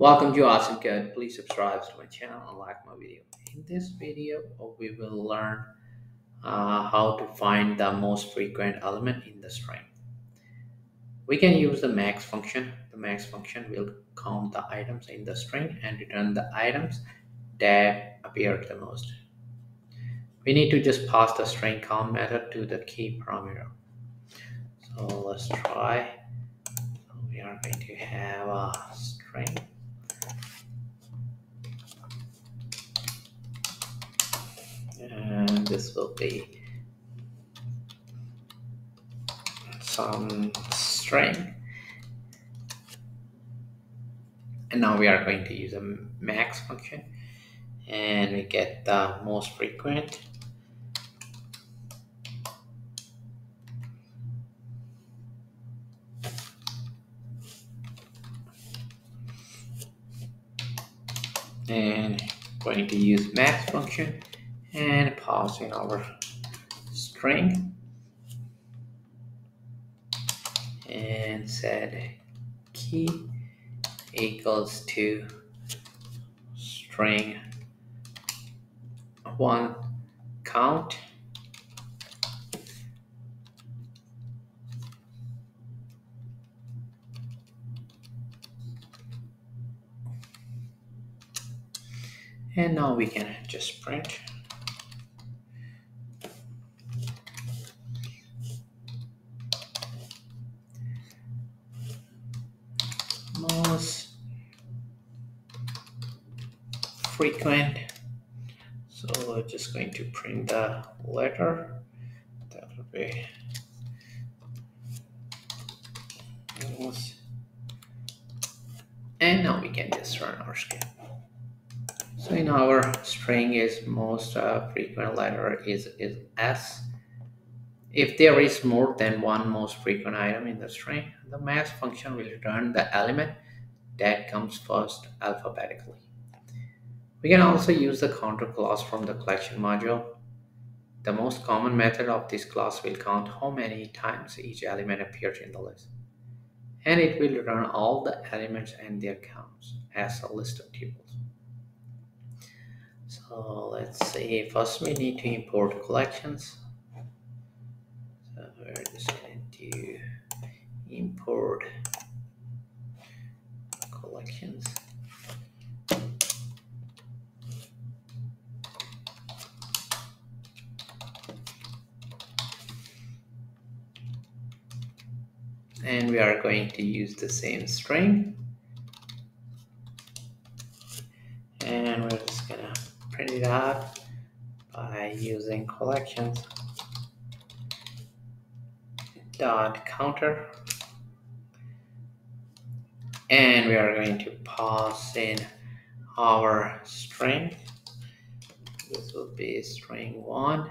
Welcome to Asim Code. Please subscribe to my channel and like my video. In this video, we will learn uh, how to find the most frequent element in the string. We can use the max function. The max function will count the items in the string and return the items that appear the most. We need to just pass the string count method to the key parameter. So let's try. We are going to have a string and this will be some string. And now we are going to use a max function. And we get the most frequent. And going to use max function and pass in our string and set key equals to string one count. And now we can just print most frequent. So just going to print the letter. That will be most and now we can just run our script so in our string is most uh, frequent letter is is s if there is more than one most frequent item in the string, the max function will return the element that comes first alphabetically. We can also use the counter class from the collection module. The most common method of this class will count how many times each element appears in the list. And it will return all the elements and their counts as a list of tuples. So let's see, first we need to import collections we're just going to import collections. And we are going to use the same string. And we're just gonna print it out by using collections dot counter. And we are going to pass in our string. This will be string one.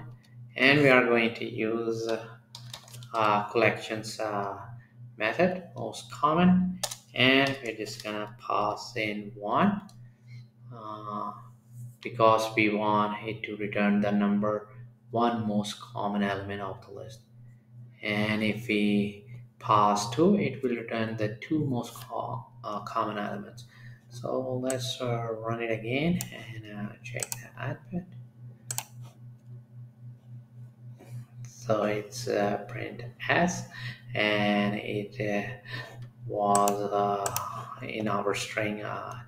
And we are going to use uh, collections uh, method most common. And we're just gonna pass in one uh, because we want it to return the number one most common element of the list and if we pass 2 it will return the two most co uh, common elements. So let's uh, run it again and uh, check the output. So it's uh, print s and it uh, was in our string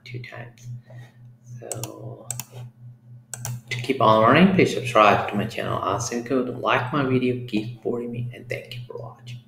two times. So keep on learning, please subscribe to my channel. Asim Code. Like my video, keep supporting me, and thank you for watching.